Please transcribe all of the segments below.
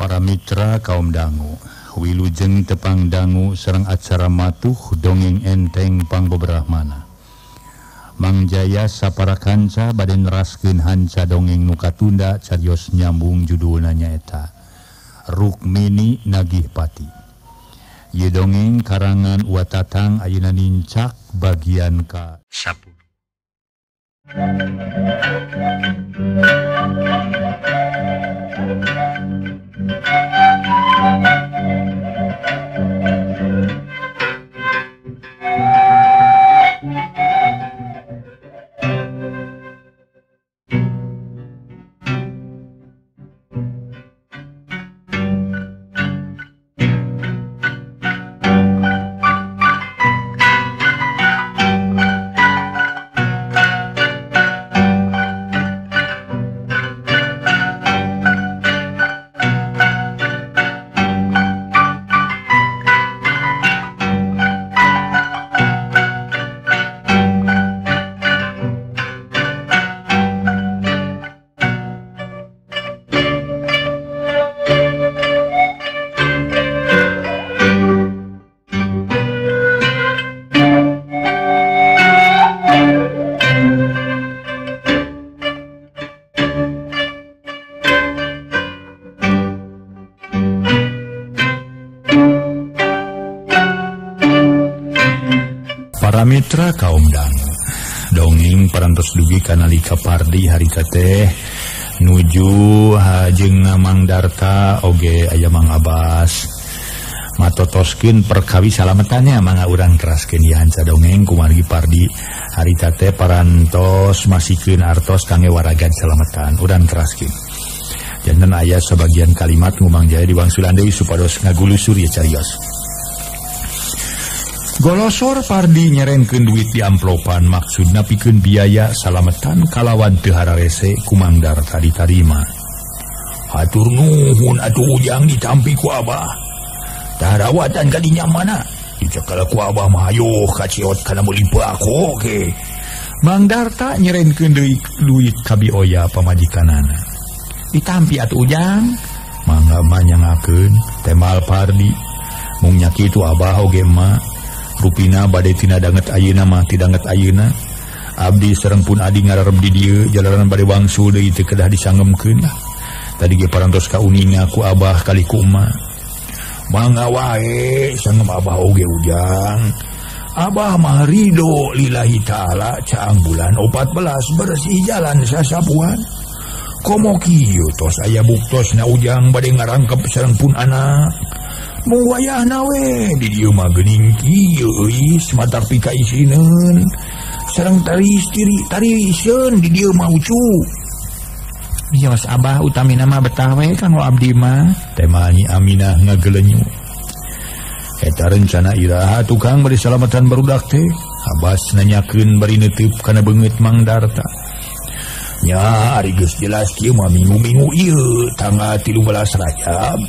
para mitra kaum dangu. Wilujeng tepang dangu Serang acara matuh dongeng enteng panggobrahmana Mangjaya sapara kanca baden raskin hanca dongeng nuka tunda carios nyambung judul nanyaeta Rukmini nagih pati. Ye dongeng karangan watatang ayuna nincak bagian ka 10 putra kaumdang dongeng parantos dugi kanalika Pardi harita teh. Nuju hajeng Mang darta oge aya Mang Abbas matotoskin perkawi salametannya mangga urang keraskin dihanca dongeng kumargi Pardi. Harita teh parantos masikeun artos kangge waragan salametan urang keraskin janten aya sebagian kalimat ngumang jaya di Wangsulan Dewi supados ngagulu surya carios. golosor Fardi nyerenken duit di amplopan maksud pikeun biaya salametan kalawan Tehara rese kumandar tadi tarima. Hatur nuhun atuh ujang ditampi ku abah. Tarawatan kadinya mana dicekal ku abah mah mayo kaciot kana meuli aku oke. Mang Darta nyerenkeun deui duit ka bioya pamajikanana. Ditampi atuh ujang. Mangga manyangakeun temal Pardi. mung nyakitu abah oge mah rupina badai mah ayeunamah danget ayeuna. Abdi sareng pun Adi ngararem di dia jalanan badai Wangsul deui teu kedah disanggemkeun. Tadi ge parantos ka uninga ku Abah kali ku emak mangga wae sangem Abah oge ujang. Abah mah ridho lillahi ta'ala caang bulan 14 bersih jalan sasapuan. Komo kiyo tos aya buktos na ujang badai ngarangkep sareng pun anak. wayah nawe mata pika serrang tari istiri tari di maucu Dios Abah utami nama Betawe abdi mah. Temani Aminah ngagelenyu. Eta rencana iraha tukang beri salamatan barudak teh. Abbas nanyakeun beri netip kana beungeut Mang Darta nya Arigus jelas minggu-minggu tanggal 13 Rajab.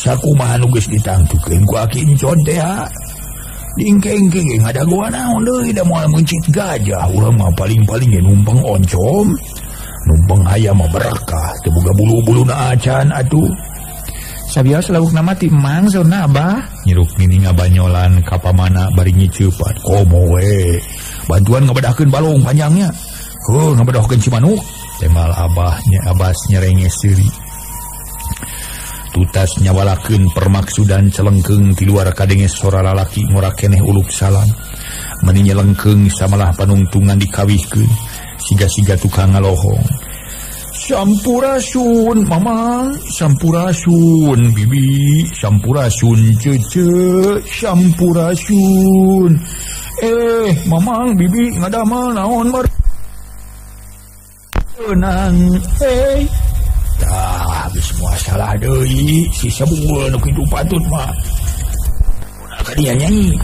saku mahanuges ditangtukin kuconha dingkengking ada gua naon deui da moal mencit gajah. Urang mah paling-paling ge numpang oncom. Numpang hayam mah berkah. Teu boga bulu-buluna acan atuh. Sabios lauk nama ti mang zona abah. Nyiruk nini ngabanyolan ka pamana bari ngiceupat komo we. Bantuan ngabedahkeun balong panjangnya. Heuh ngabedahkeun cimanuk. Temal abahnya abas nyerenges siri. tutas nyawalaken permaksudan celengkeng di luar kadenge sora lalaki ngorakeneh keneh uluk salam. Meninya lengkeng samalah panungtungan dikawihkan siga-siga tukang ngalohong. Sampurasun mama Sampurasun bibi Sampurasun cece Sampurasun. Eh mamang bibi ngadama naon mar Tenang Eh. masalah Dewi nu buku patut dia nyanyi.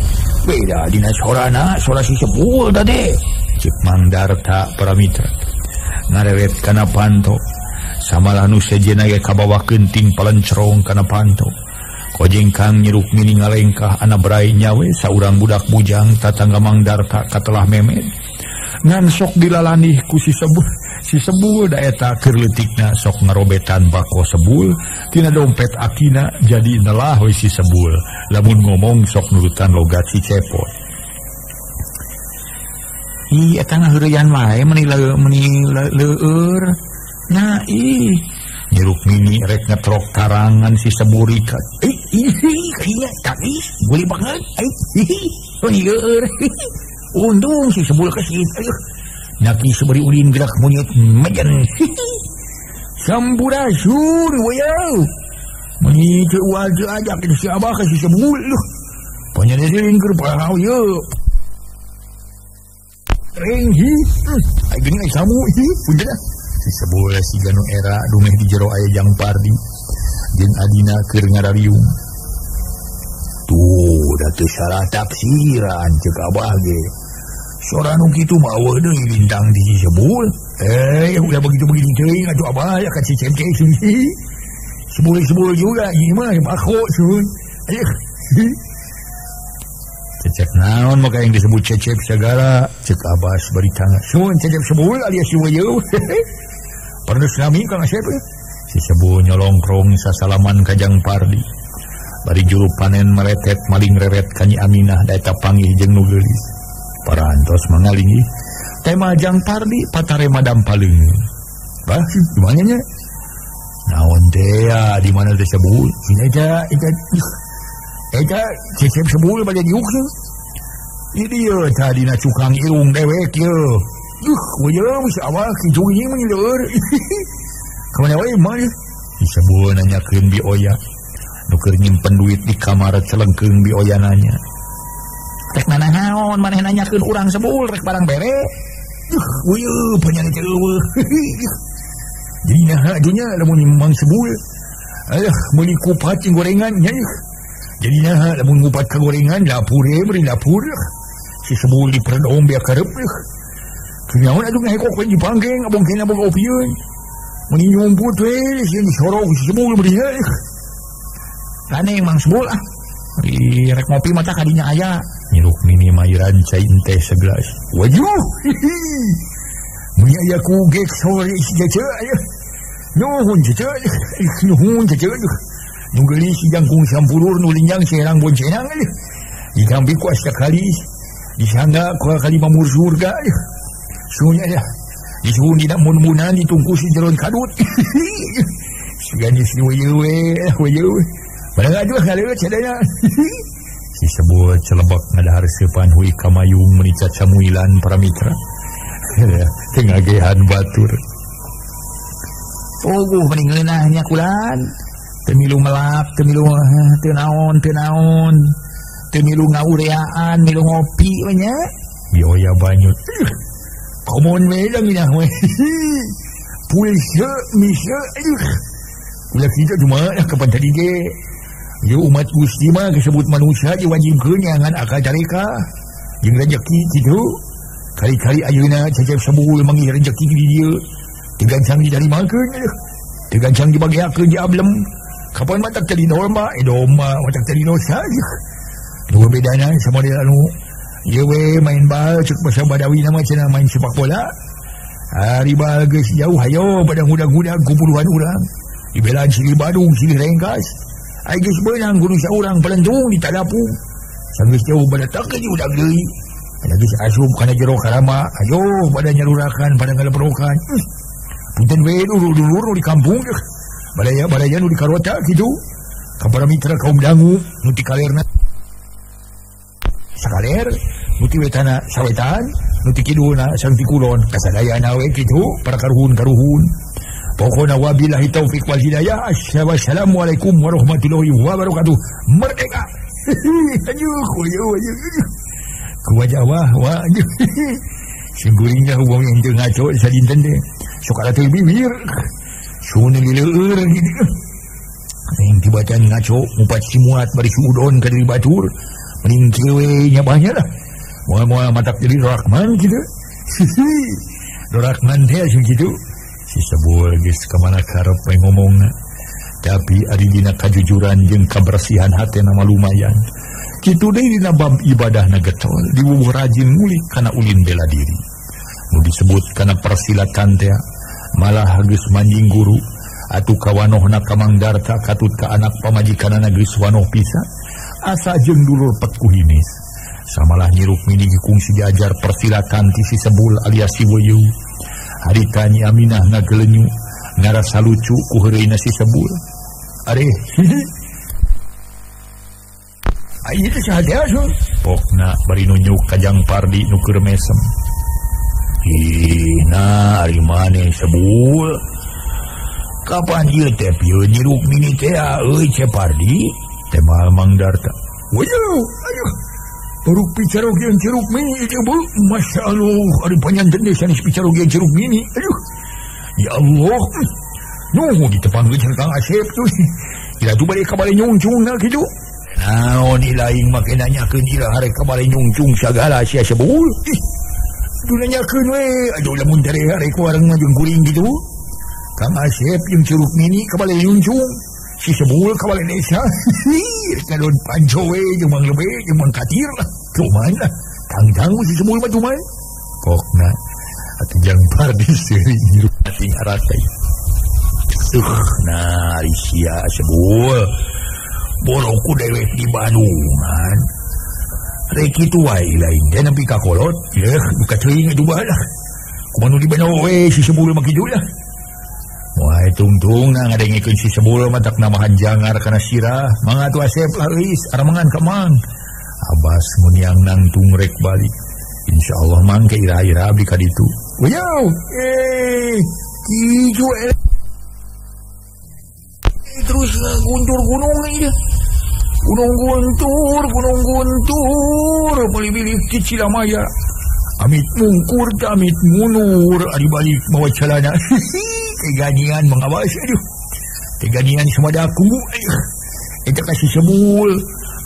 Beda Di sorana tadi sipul Mang tak paramitra ngarewet kana panto. Samalah nu sejenaga kabawa kenting palancerong kana panto. Kojengkang nyeruk mini ngalengkah anak brai nyawe saurang budak bujang tatangga mang darta katelah memet. ngan sok dilalani ku si sebul si sebul daeta kirletikna sok ngarobetan bako sebul tina dompet akina jadi nelah we si sebul lamun ngomong sok nurutan logat si cepot i eta ngaheureyan wae meni leueur meni leueur nah ih nyeruk mini rek ngetrok karangan si seburi ka ih ih iya tadi boleh banget ih ih undung si sebul kesit ayuh naki seberi ulin gerak monyet majan sambura sun wayau monyet wajah ajak itu si abah kasih sebul loh panjang silin kerpahau yuk Ring hi, ay gini ay samu hi, udah Si sebul si ganu era dumeh di jero ayah jang pardi. Jeng adina keur ngarariung. Tuh, datu salah tafsiran cek abah ge. seorang gitu mau lintang di sebul eh udah begitu begini cuy ngaju apa ya kasih cemke sini. Sebul sebul juga gimana bako cuy ayah cecep naon maka yang disebut cecep segala. Cek abas beri tangan. Sun cecep sebul alias si wayo pernah nami kang asep si sebul nyolongkrong sasalaman kajang pardi. Bari juru panen meretet maling reret kanyi aminah daita panggih jeng nugelis parantos mengalingi. Tema Jang Pardi Patare Madam paling. Bah gimana nya? Naon teh ya di mana teh sebul? Ini aja itu eta cecep sebul pada diuk ini ya tadi na cukang irung dewek ya duh wajah bisa awak kijung ini mengilir kemana wae mah sebul nanyakeun bi oya. Nuker nyimpen duit di kamar celengkeng bi oya nanya. rek mana naon mana nanyakeun urang sebul rek barang bere. Weuh penyanyi teh eueuh jadi naha dinya lamun mang sebul. Alah meuli kupat cing gorengan nya jadi naha lamun kupat ka gorengan lapur eh, ye beri lapur si sebul di perdom biar karep kenyaon atuh ngaheko di dipanggeng abong kena abong opieun meuni nyumput we sieun disorok si sebul beri Kane mang sebul ah. Di rek ngopi mata kadinya ayah Rukmini Mayran cai teh segelas. Wajuh. Munya ya ku gek sore si cece ya. Nuhun cece. Nuhun cece. Nu si jangkung sampurur nu linjang cerang boncenang. Ikang biku asya kali. Di sana ku kali mamur surga. Sunya ya. Di suhun dina mun-munan ditungku si jeron kadut. Sigani si wayewe. Wayewe. Padahal aduh kalau cedanya. Si sebut celebak ngadahar sepan hui kamayung menicat camuilan para mitra. Tengah gehan batur. Puguh meninggalnahnya kulan. Temilu melap, temilu tenaon, tenaon. Temilu ngaureaan, milu ngopi nya. Bioya banyut. Komon wedang inah we. Pulsa, misa. Kula kita cuma kapan tadi ge. Ya umat Gusti mah disebut manusia wajib kenyangan akal carika jeung rezeki gitu kali-kali ayeuna cecep sebul manggih rezeki di dia. Digancang di dari makan digancang dibagiakeun di ablem. Kapan matak jadi norma eh domba matak jadi dosa dua bedanya sama dia anu. Ya we main bal cek bahasa badawi nama cina main sepak bola. Hari bal geus jauh hayo pada mudah-mudah kupuluhan orang. Dibelaan sili badung sili rengkas Ay geus beunang guru saurang pelentung di talapu. Sanggeus jauh pada tak di udah geui. Ada geus asup kana jero karama, ayo pada nyarurakan pada ngaleprokan. Hmm. Punten we dulu-dulu di kampung deh. Balaya balaya nu di karota gitu. Kapara mitra kaum dangu nu di kalerna. Sakaler nu ti wetana sawetan, nu ti kiduna sang ti kulon kasadaya nawe gitu para karuhun-karuhun. Pokoknya wabillahi taufik wal hidayah. Assalamualaikum warahmatullahi wabarakatuh. Merdeka. Aduh, aduh, aduh. Kuwajah wah, wah, aduh. Singgurinya hubung yang tu ngaco sa dinten deh. Sokala tu bibir. Sune lileur gini. Yang tibatan ngaco mupat simuat bari udon ke dari batur. Mending ceweknya banyak lah. Mual-mual matak jadi Rahman gitu. Rahman dia gitu sebul geus kemana karep we ngomong tapi ari dina kajujuran jeung kabersihan hati nama lumayan kitu deui dina bab ibadah getol. Diwuwuh rajin ngulik kana ulin bela diri. Nu disebut kana persilatan teh malah hagus manjing guru atuh kawanoh na kamangdarta katut ke anak pamajikan negeriwanoh pisah asa jeng dulu pekuhinis samalah nyiruk mini kungsi diajar persilatan tisi sebul alias siwoyu harikanyi Aminah ngagelenyu ngarasa lucu kuhurina si sebul ari Ayo itu sahaja. Pokna bari nunjuk kajang pardi nukur mesem. hina ari mane sebul. Kapan ieu teh pieu nyiruk mini teh euy eh, Cepardi teh Mang Darta. Wayo, ayo. huruf picarogian jeruk mini eh, itu bu Masya Allah ada banyak jenis jenis picarogian jeruk mini. Aduh. Ya Allah. Nuh di depan gue cerita Asep tuh kita tu balik kembali nyungcung nah oh, gitu naon ilaing makin ni lah. Hari kembali nyungcung segala sia sebul ih. Tu nanya ke eh. we aduh lamun dari hari ku orang majung kuring gitu. Kang Asep yang jeruk mini kembali nyungcung si semua kawal Indonesia kalau panjowe yang mang lebih yang mang katir lah cuma lah tang tang si semua macam mana kok nak? Hati yang par di sini hidup hati harasa tuh nah Alicia semua borongku dewe di Bandung kan? Reki tuai lain. Dia nampi kakolot ya buka teringat dua lah. Kemana di Bandungan si semua makin dulu lah. Wah, tung-tung nang ada ngikut si sebul matak namahan jangar karena sirah. Mga tu asep laris, aramangan kemang. Abas muniang nang tungrek balik. Insya Allah mang ke ira-ira abdi kaditu. Wayaw, eh, kijo eh. Terus guntur gunung aja. Gunung guntur, gunung guntur, boleh pilih kecil maya. Amit mungkur, amit munur, adi balik bawa celana. Keganian mengawas aduh. Keganian semua dah aku. Itu kasih sebul.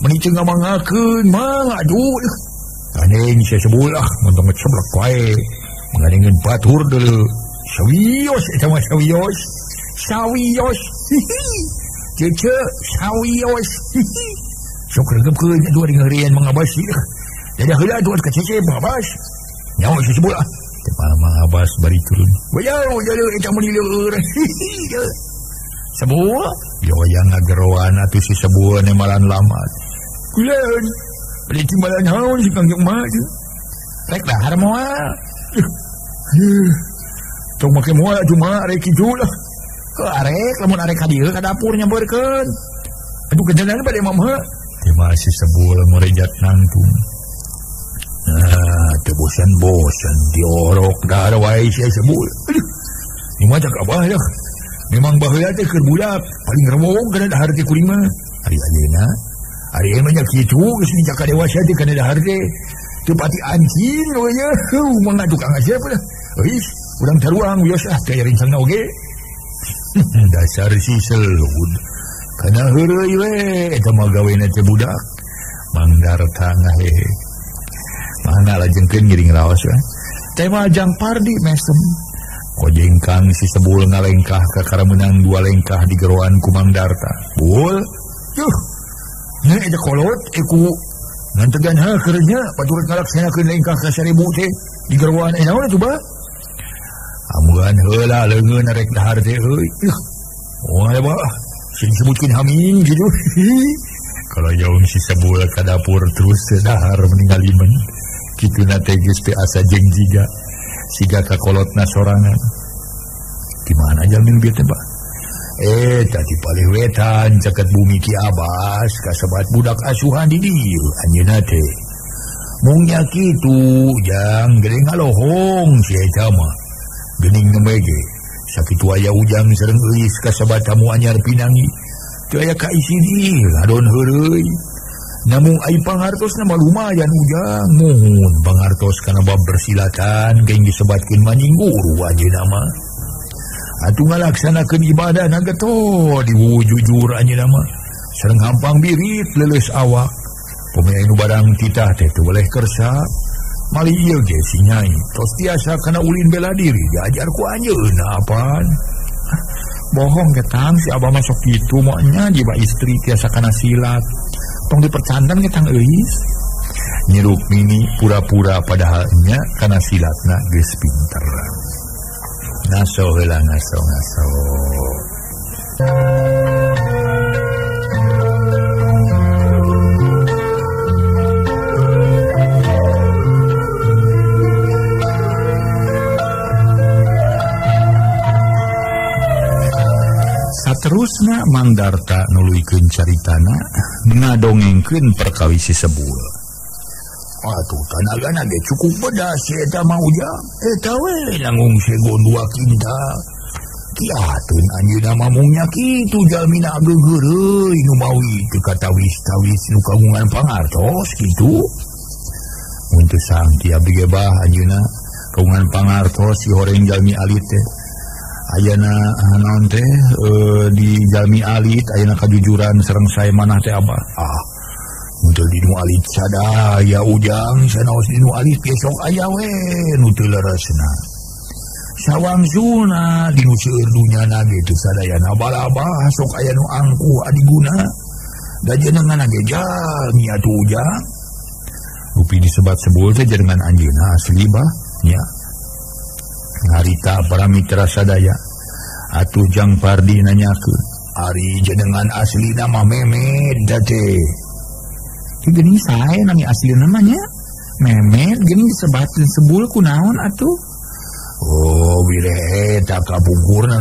Menicu dengan mengakun. Mang aduh. Tanin saya sebul lah. Mentang-mentang sebelah kuih. Mengandungin patur dulu. Sawiyos. Itu sama sawiyos. Sawiyos. Cece. Sawiyos. Syukur gemkun. Dua dengan rian mengabasi. Jadi lah. hala dua kat cece mengabas. Nyawa saya sebul lah. Tepat Mak Abbas bari turun. Bayau jadi encak eh, muni eh, leur. Sebua, joyang ya, ngageroan atu si sebuah ni malan lama. Kulen. Beli timbalan hau si kang jeung eh, ya. lah, mak. Rek dah harmoa. Tong make moal cuma rek idul. Ke arek lamun arek hadir ka dapur nyamperkeun. Aduh kejadian lah pada mama. Terima kasih sebuah merejat nantung. Nah, terbosan-bosan diorok dah ada wae saya sebul. Aduh, ni macam abah dah. Memang bahaya teh kerbulak. Paling remong kena dah harta kurima. Hari alena. Hari yang banyak itu, kesini cakap dewasa teh kena dah harta. Tu pati anjing wanya. Mana tukang asyap lah. Wis, kurang teruang biasa ah kaya rincang oge. Dasar si selud. Kana heureuy we eta mah gawena teh budak. Mangdar tangah hehe. Ah, mana lajengkeun ngiring raos we. tema ajang pardi mesem. Kojengkang si sebul ngalengkah ke karameunang dua lengkah di geroan kumang darta. Bul. Duh. nya eta kolot eku. Nantegan ha kerja paturut ngalaksanakeun lengkah ka seribu teh di geroan. Eh naon atuh ba? Amuan heula leungeun rek dahar teh euy. Wah oh, ba. Sing sebutkeun hamin gitu. Kalau jauh si sebul ke dapur terus dahar meninggal iman gitu asa jeung jiga. Siga ka kolotna sorangan. Gimana jamin teh tebak eh tadi paling wetan ceket bumi ki abas kasebat budak asuhan di dieu anjeunna teh. Mungnya kitu jang geuning ngalohong si eta mah. Geuning nemege. Sakitu aya ujang sareng euis kasebat tamu anyar pinangi. Teu aya kaisi di ladon heureuy. namun Aing pangartos nama lumayan ujang mohon panghartos karena bab bersilatan geng disebatkan maning guru ajeuna nama atuh ngalaksanakan ibadah naga to diwujujur aja nama Sareng hampang birit leles awak. Pemain barang kita teh tu boleh kersa. Mali iya ge si nyai tos tiasa kana ulin bela diri diajar ku anjeunna apaan bohong ketang si abah masuk itu maknya jiba istri tiasa kana silat? Tong dipercandan ketang euis. Nyeruk mini pura-pura padahalnya karena silatna geus pinter. ngaso heula ngaso ngaso terusna mandarta nuluikeun caritana ngadongengkeun perkawisi sebul atuh tanagana ge cukup pedas maujangung eh, eh, segon dua kinta kiatun anjing nama maunya euy nu mawi teu katawis-tawis nu kagungan pangartos gitu. Untuk sang tiap bah anjeuna kagungan pangartos si horeng jalmi alit teh ayana eh, non teh eh, di dijalmi Alit ayana kejujuran Serang saya mana teh apa? Ah untuk dinu Alit sada ya ujang sanaos dinu Alit besok aya we nutularesna sawang zuna dinu seueur dunyana gitu sadayana balaba sok aya nu angku adiguna da ge jalmi atuh ujang. Rupi disebat sebul teh jenengan anjeunna asli bah nya ngarita para Mitra sadaya atujang pardi nanyakeun Ari jenengan asli nama Memed gini saya nami asli namanya. Memed gini sebatin sebul kunaon atuh Oh bile eh, tak kabungkurna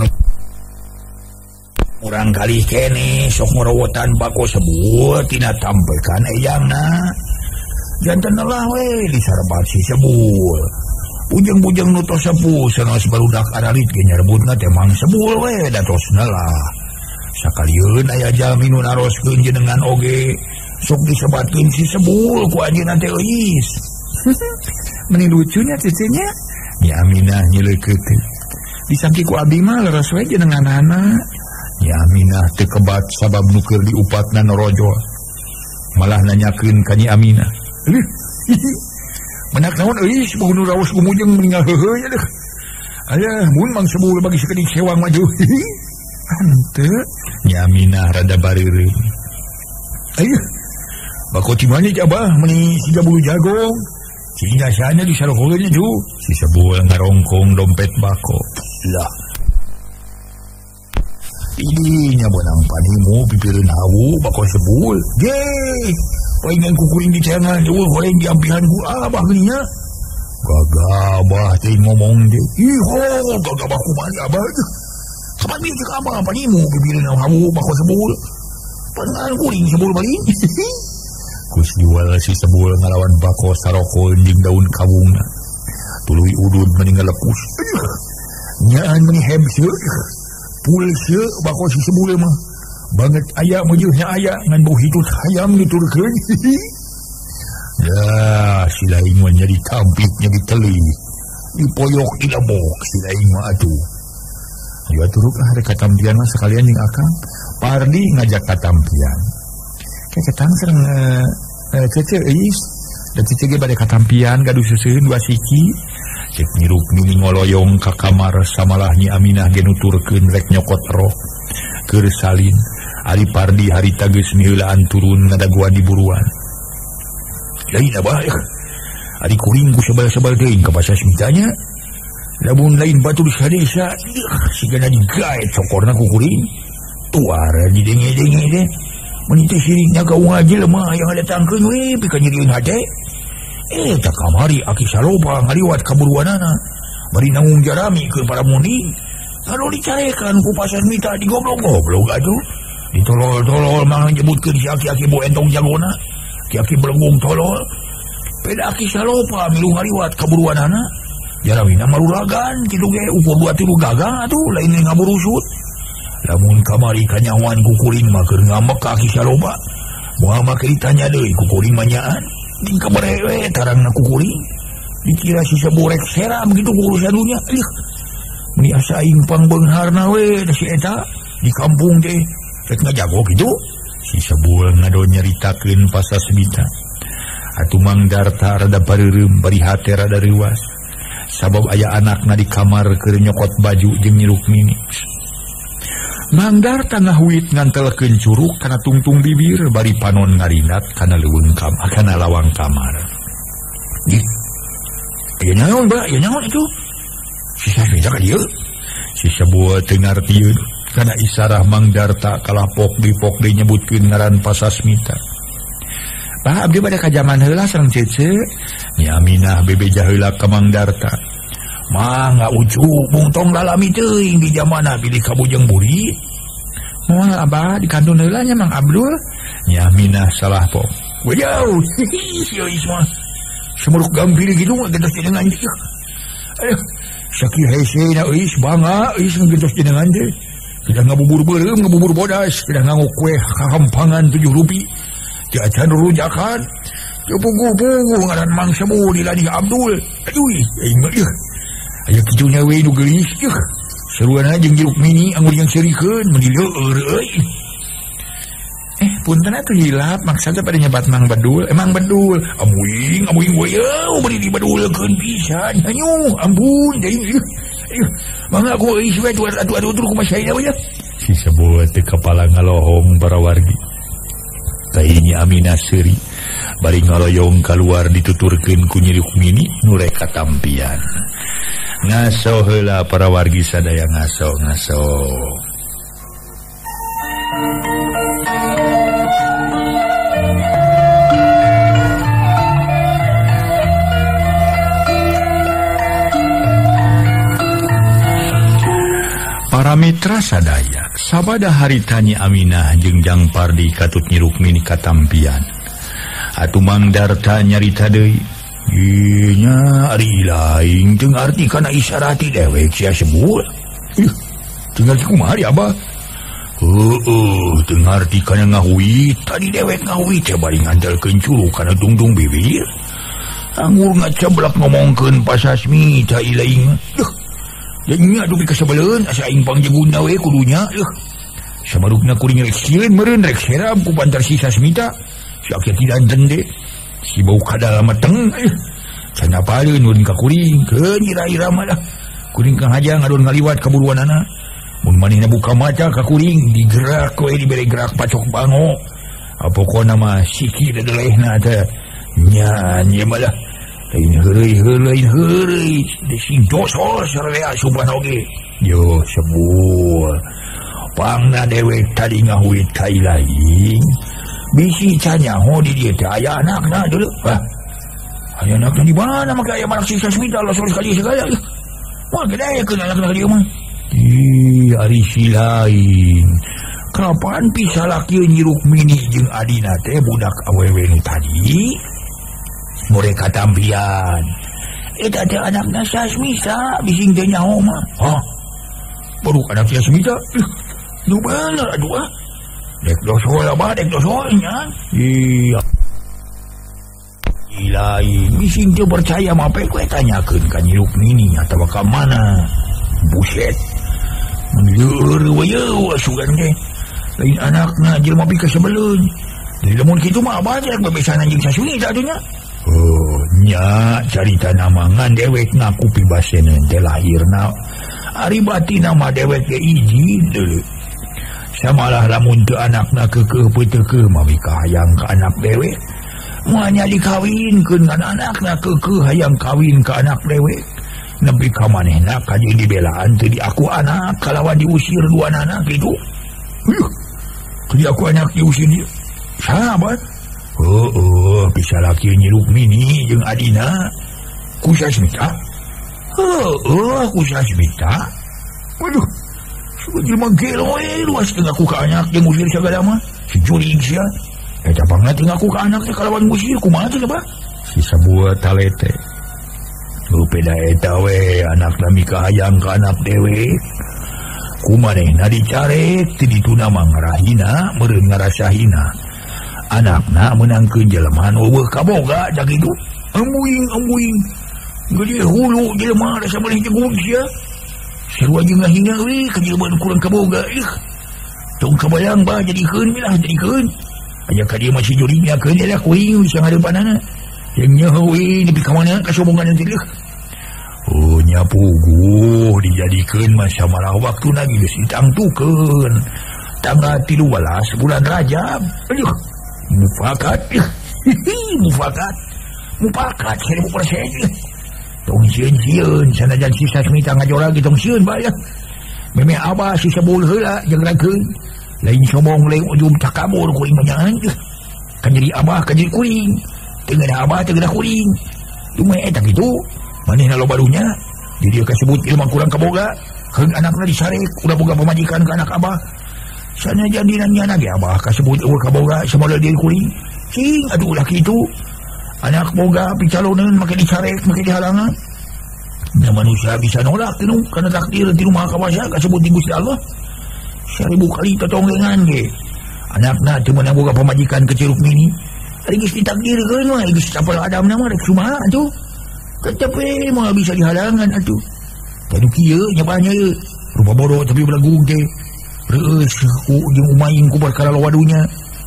orang kali kene sok merowotan bako sebut tidak tampilkan eyangna jantan lah we disarbat si sebul. ujung-bujang nuto sepu barudak nyebut temang sebul welah sakaliun aya jalmi naros kunji dengan oge. Sok disebatkan si sebul ku anjing nanti leis meni lucunya cicinya. Ya aminah nyeleukeut disangki ku abdi mah leres we jenengan anak. Ya aminah tekebat sabab nukir diupatna norojo. Malah nanyakin kanyi aminah menak naon euy nu raos gumujeng meninggal heuheuy deh. Ayah mun mang sebul bagi sekedik sewang maju. Nya Aminah rada bariri. Ayah bako cimanya coba meni siga bulu jago sehingga sana di sarhogonya ju? Si sebul ngarongkong dompet bako lah Ini nyabonang panimu pipirin hawu bako sebul. Yeay! Orang yang kukuling di tengah dua orang di ambilan ku ah, abah ni ha? ya. Gagabah tadi ngomong dia. Iho, gagabah ku mari abah tu. Kapan ni cakap abah apa ni mu kebiri nak kamu bakal sebul. Pasangan ku sebul balik. Kus diwala si sebul ngalawan bako saroko ending daun kawung. Tului udun meninggal lepus. Nyaan meni hemsir. Pulsir bako si sebul mah banget ayak majuhnya ayak ngan bau hidup ayam diturkan dah ya sila ingwan jadi tampik di teli. Di poyok ilamok sila ingwan atu ya turuk lah ada katampian lah. Sekalian yang akang pardi ngajak katampian kaya ketang serang uh, eh, uh, eh, cece eh, is. Dan cece gaya pada katampian gaduh susun dua siki. Cek nyiruk nyumi ngoloyong ke kamar samalah ni aminah genuturkan rek nyokot roh. Kersalin. Ari Pardi hari geus nilaan turun ngadagua di buruan. Lain abah eh? Ari kuring ku sebal-sebal geuing ke basa smitanya lamun lain batu di sadesa sigana digae cokorna ku kuring. Tuar di denge-denge deh menit sirinya kau ngaji lemah yang ada tangkeun we pikeun nyirieun hate. eh tak kamari aki saloba ngaliwat kaburuanana mari nanggung jarami ke para muni. Kalau dicarekan ku pasar mita digoblok-goblok aduh ditolol-tolol mah nyebutkeun si aki-aki bu entong jagona aki-aki belenggung tolol. Peda aki salopa milu ngaliwat kaburuanana jarawina maruragan kitu ge ukur dua tilu gagang atuh lain ngaburusut lamun kamari kanyawan kukuring mah keur ngamek aki salopa moal mah tanya deui kukuring manyaan di kabarewe eh, eh, tarangna kukuring dikira si seburek seram gitu urusan dunia ih. Meni asa aing beungharna we si eta. Di kampung teh. jago gitu si sebul ngado nyeritakan pas sebita Atuh bari hate rada riwas sabab ayah anakna di kamar keur nyokot baju jeng nyiruk mini Mang Darta ngahuit ngantelkeun curug kana tungtung bibir bari panon ngarinat kana leweng kam kana lawang kamar. Ya nyaon, Mbak, ya nyaon itu. Sisa sisa kieu. Si sebuah dengar tieu. karena isarah Mangdarta kalapokdi dipok nyebutkin ngaran pasasmita Pak Abdi pada kajaman hela sang cece. Nyaminah bebe jahila ke Mangdarta mah nggak ujuk bungtong lalami teuing di jamana bilih kabujeng buri. Moal abah di kandung heula nya Mang Abdul. Nyaminah salah pok. Wajau, si Isma. Semuruk gambir gitu, kita jenengan dia. Aduh, eh, sakit hese na is, bangga is ngegetos jenengan deh kita ngabubur berem ngabubur bodas. Kita nganggo kue kampangan tujuh rupi. Jajan rujakan ya pugu-pugu ngaran mang semu di lani Abdul. Aduh ingat ya ayo kitunya we nu gelis ya seruan aja jeruk mini anggur yang serikeun menileur euy Eh, punten atuh hilap. Maksudnya pada nyebat mang bedul, emang bedul. Amuing, amuing gue ya, beri di bedul keun pisan. Anyu, ampun, jadi Mangga aku isi wae dua dua kumaha saya nya. Si sebuah teu kapala ngalohong para wargi. Tainya Aminah Seri bari ngaloyong keluar dituturkeun ku nyiri kumini nu rek katampian. Ngaso heula para wargi sadaya ngaso ngaso. Mitra sadaya. Sabada haritanya Aminah jengjang Pardi katut nyirukmini katampian. Atuh mangdarta nyarita lain arti karena isyarati dewek sebut ngarti karena ngahui tadi dewek ngahuit teh bari ngandal kencuru karena tungtung bibir. Anggur ngacablak ngomongken pasasmi taing kesebelingunya sebaruknya kuring merenrekku pantar sisa semita. Akhir tidak jende si bau kada mateng teng. Eh sana paling nurin ka kuring Keun ira-ira dah kuring kang aja ngadon ngaliwat kaburuan anak mun manehna buka mata ka kuring digerak we dibere gerak pacok bango apa mah sikir delehna teh nya nya malah. sebuah dewek tadi ngahuit ka lain bisi canyaho di dia aya anakna dulu aya anakna di mana maka aya marak sisa semita Allah suruh sekali segala wah gede ke anakna dia mah di ari si lain kapan pisah laki nyiruk mini jeung adina teh budak awewe tadi murid katambian itu eh, teh anaknya Sasmita bising teh nyaho mah oh baru anaknya Sasmita lu eh, bener aduh ah dek dosa lah bah dek dosa nya iya. Ilahi bising teh percaya mah pe kowe tanyakeun ka Nyi Rukmini atawa ka mana? Buset. Menjelur wayo sugan teh lain anaknya jelma pika sebelum Jadi lemun gitu mah banyak bebesan anjing sasuni tak adanya. Oh, nya carita namangan dewek ngakupi basenente lahir na Aribati nama dewek keji dulu samalahlah untuk anaknya kekeputeke mami hayang ke anak dewek. Muanya dikawin ke dengan anaknya keke hayang kawin ke anak dewek. Nepi ka manehna kajing dibelaan tadi aku anak kalawan diusir dua anak itu. Huyuh, tadi aku anak diusir dia. Sahabat. oh, oh, bisa laki nyirukmini jeung Adina. Kusasmita oh, oh, kusasmita waduh jelma gelo eh luas tengah ku ke anak yang musir segala mah. Si jurig sia eta eh, pangna tengah ku ke anak kalawan musir kumaha teh bah si sabua talete. Rupeda eta we anak lami kahayang ka anak dewe kumanehna dicarek ti dituna mah ngarahina meureun ngarasahina anaknya jelema. Nu ubah kaboga jak itu embuing embuing gede hulu jelema. Ada sama nih sia sia seru aja we hina wih nu kurang kaboga ih. Tong kebayang ba jadikeun milah jadi kun aja kadi masih jurinya nyakeun ya lah kuing bisa ada panana yang nepi ka mana kasombongan nanti tidak Oh nyapuguh dijadikan masa malah waktu lagi ditangtukan tanggal tilu balas bulan Rajab. Aduh mufakat mufakat mufakat seribu persen tong sieun sieun sanajan sisa semita ngajora ge tong sieun bae meme abah si sebul heula jeung rakeun lain sombong lain ujung cakabur kuring banyakan kan jadi abah kan jadi kuring teu ada abah teu ada kuring cuma eta kitu e manehna loba barunya jadi kasebut ilmu kurang kaboga keun anakna disarek udah boga pemajikan ke anak abah sana jadi nanya nabi abah kasih sebut ke kabur sama lah kuri cing aduh laki itu anak boga picalonan makin dicarek makin dihalangan. Dan manusia bisa nolak tu kerana takdir di rumah kawasan kasih sebut di gusti Allah seribu kali tertonggengan ke anak nak cuma nak boga pemajikan keciruk mini hari gusti takdir ke nama hari gusti capal adam nama ada cuma tu. Tetapi mah bisa dihalangan lah tu. Tak kia, nyapanya rupa bodoh tapi berlagu ke. ku umaingkubarwadunya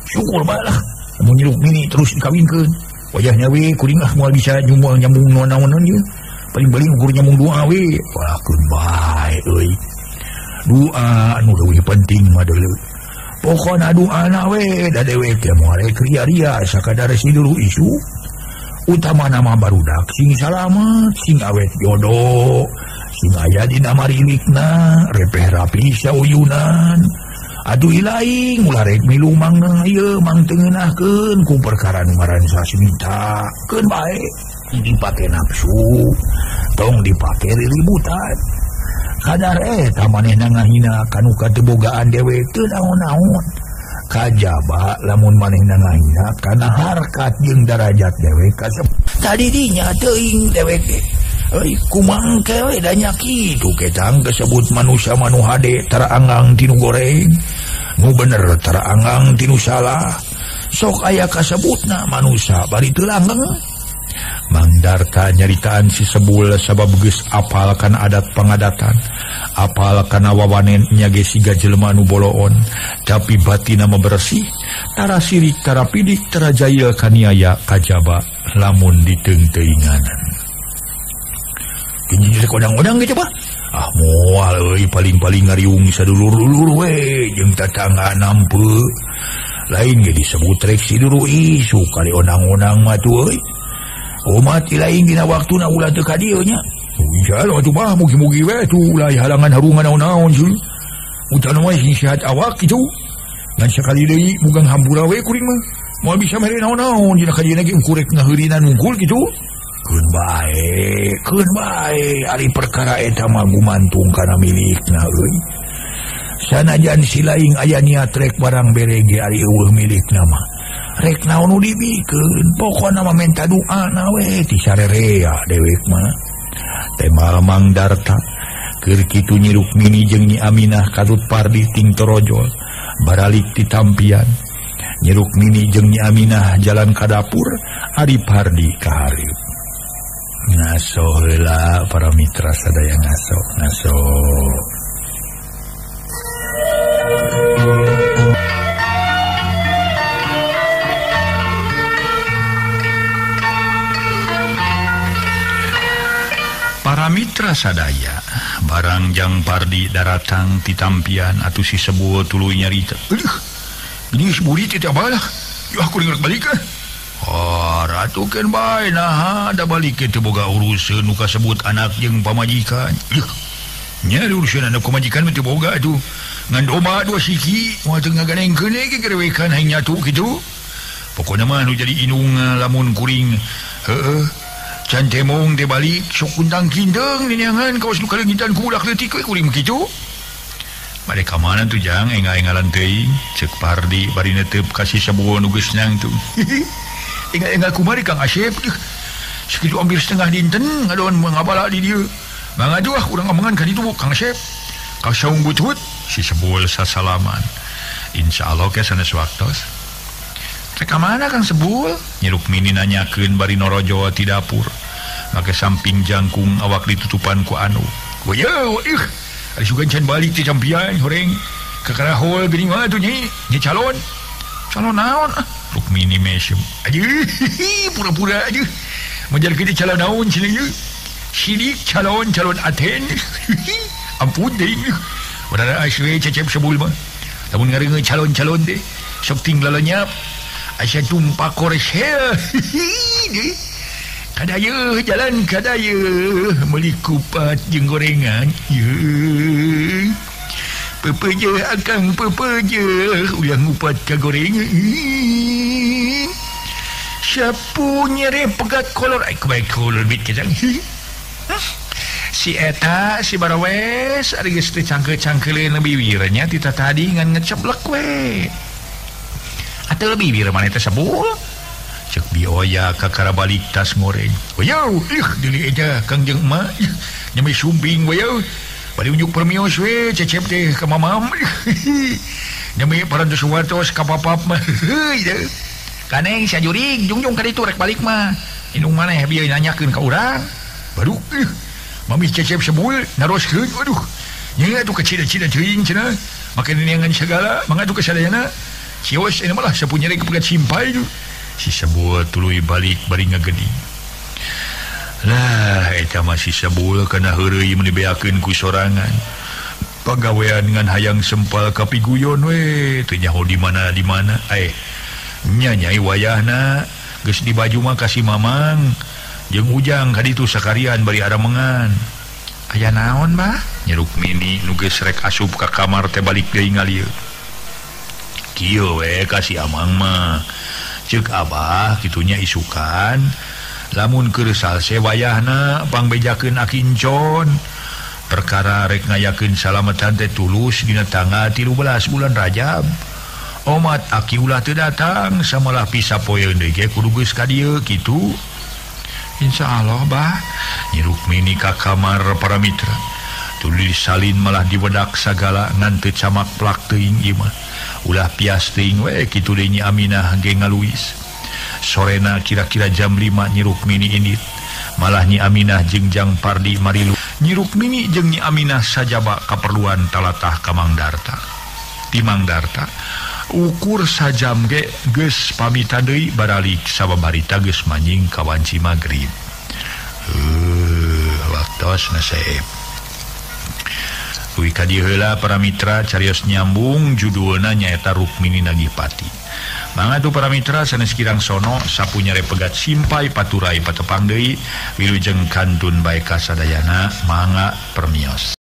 syukur malah menyeruk mini terus dikawinkan. Wajahnya we kuring ah mual bisa nyumbal nyambung nuan naon naon ya paling paling ukur nyambung doa we wah bae euy doa anu leuwih penting mah deuleu pokona doa na we da dewe teh moal kriya ria sakadar siduru isu utama nama barudak sing salamat sing awet jodoh. Dina repeh rapi Syuyunan Aduh lain ularek milu mang tengenahken ku perkara numaransa Smita ke baik dipake nafsu tong dipake ributan kadar eh tamaneh nangahina kanu katebogaan dewe teu naon-naon. Kajaba lamun maneh nangahina kana harkat jeung darajat dewe kasep tadi dinya teuing dewek kumangnyaki ketang disebut manusia manu hade teranggang tinu goreng. Nu bener teranggang tinu salah. Sok ayah kasebut nah manusia bari tulanggeng Mandarta nyaritaan si sebul sabab geus apal kana adat pengadatan. Apal kana wawanen nyage siga jelema nu boloon. Tapi batina bersih tara sirik tara pidik tara jail kaniaya kajaba. Lamun ditengteinganan kodang-odang gitu Pak ah mual euy paling-paling ngariung bisa dulur-dulur we jeung tatangga nampu. Lain ge disebut rek si dulu isu kali onang-onang mah tuh oh, euy umat lain dina waktuna ulah teu ka dieu nya insyaallah atuh mah mugi-mugi we tuh ulah halangan harungan naon-naon sih utan we sehat awak gitu ngan sakali deui mugang hambura we kuring mah. Moal bisa mere naon-naon dina kajian ge kurek ngaheurinan unggul gitu. Ali perkara etama gumantung karena milik na sanajan silaing aya niat trek barang berege Ari milik nama. Rek naon dibikin pokok nama menta doa nawe ti sarerea dewek mana tema Mang Darta kerkitu nyiruk mini jeung Nyi Aminah kadut pardi ting torojol. Baralik ti tampian nyiruk mini jeung Nyi Aminah jalan ka dapur Ari Pardi ka hareup. Ngaso heula para mitra sadaya ngaso ngaso Para mitra sadaya barangjang pardi daratang titampian atau si sebuah tulu nyarita. Aduh, ini seburi tidak balah. Yuk aku dengar balik kan Ah, oh, ratuken baik nah ada balik ituboga urusan. Muka sebut anak yang pamajikan. Nyari urusan anak pamajikan itu boga tuh ngan domba dua siki mau tengah ganeng kene ke kerewekan hanya tuh gitu. Pokoknya mah nu jadi inung ah, lamun kuring. Eh, Heeh can temong de balik sok kuntang kindeng ninyangan kawas nu kalengitan kudak leutik we kuring kitu mereka mana tuh jang? Enggak engalan teuing cek pardi bari netep kasih sabuan geus nang tuh tinggal kumari Kang Asyep segitu ambil setengah dinten ngadoan mengabala di dia mangajuah kurang ngomongan kan itu Kang Asep Kang Saung Butut si Sebul sasalaman Insya Allah ke sana sewaktos Reka mana Kang Sebul? Nyeruk mini nanyakeun bari norojo di dapur. Make samping jangkung awak ditutupan ku anu. Goyeuh, ih. Ari sugan can balik ti campian horeng. Kakara hol gini mah tuh nyi, nyi calon. calon naon Rukmini mesem aduh pura-pura aduh menjar kita calon naon sini sidik calon calon aten. Ampun deh berada aswe cecep sebul mah. Namun ngarenga calon-calon deh sok tinggal lenyap asya tumpah kores deh kadaya jalan kadaya. Melikupat jeng gorengan yeuh pepeje akan pepeje ulah ngupat ka goreng Sapu nyeri pegat kolor? Ay kebaik kolor bit kita Si eta si barawes ari geus teu cangkeul-cangkeulin lebih wiranya tita tadi ngan ngeceblek we. Atau lebih wir mana teh sabul Cek bioya kakara balik tas ngoreng Wayau, ih dili aja Kangjeng emak. Nyamai sumbing wayau. unjuk permios we cecep teh ke mamam. Demi parantos suwatos ka papap mah. Kaneng sajurig jungjung ka ditu rek balik mah. Indung maneh bieu nanyakeun ka urang baru. Mami cecep sebul naroskeun aduh nya atuh kecil-cil teuing cenah makin neangan segala mangatu ka sadayana ini malah sapunya rek pegat simpai tu. Si sebul tuluy balik bari ngageding Nah masih sebul karena ku sorangan. Pegawaian dengan hayang sempal kapi guyon wenyah di mana di mana. Eh nyanyai wayahna ges di baju mah kasih Mamang. Jeng ujang kadi itu sakarian bari ada mengan. Aya naon Mbah? Nyeruk mini nuges rek asup ke kamar teh balik deui ngalieu kieu we kasih amang mah. Cek Abah gitunya isukan. lamun kesal sewayahna pangbejaken akincon perkara rek ngayakin salamatan teh tulus dina tanggal 13 bulan Rajab. Omat aki ulah teu datang samalah pisah poeun deui ge kudu geus ka dieu kitu Insya Allah bah nyirukmini ka kamar para mitra. Tulis salin malah diwedak sagala ngante camak plak teuing imah ulah pias teuing we kitu deui Aminah ge ngaluis. sorena kira-kira jam 5 nyiruk mini ini. Malahnya Aminah jengjang Pardi Marilu. Nyiruk mini jengnya Aminah sajaba keperluan talatah Kamang Darta timang Darta ukur sajam ge ges pamita deui baralik sababari geus manjing ka wanci magrib. Uh, waktos nasib. Wika diheula para mitra carios nyambung judulna nyaeta Rukmini Nagipati. tuh para Mitra sanes Kirang sono sapunya pegat simpai paturai patepang patepangdei wilujeng Kantun baik Sadayana manga permios.